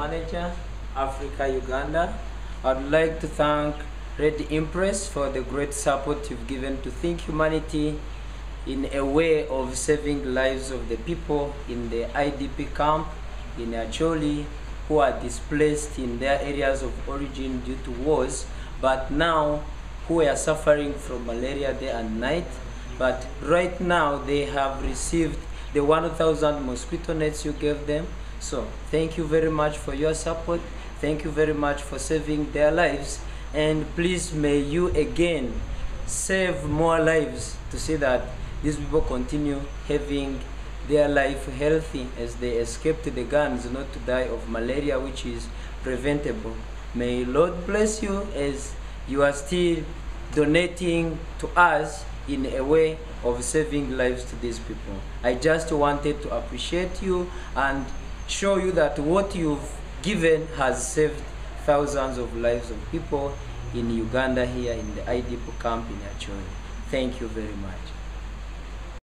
Manager, Africa, Uganda. I'd like to thank Red Empress for the great support you've given to Think Humanity in a way of saving lives of the people in the IDP camp in Acholi who are displaced in their areas of origin due to wars, but now who are suffering from malaria day and night. But right now they have received the 1,000 mosquito nets you gave them. So thank you very much for your support. Thank you very much for saving their lives. And please may you again save more lives to see that these people continue having their life healthy as they escape to the guns not to die of malaria which is preventable. May Lord bless you as you are still donating to us in a way of saving lives to these people. I just wanted to appreciate you and show you that what you've given has saved thousands of lives of people in Uganda here in the IDP camp in Acholi. Thank you very much.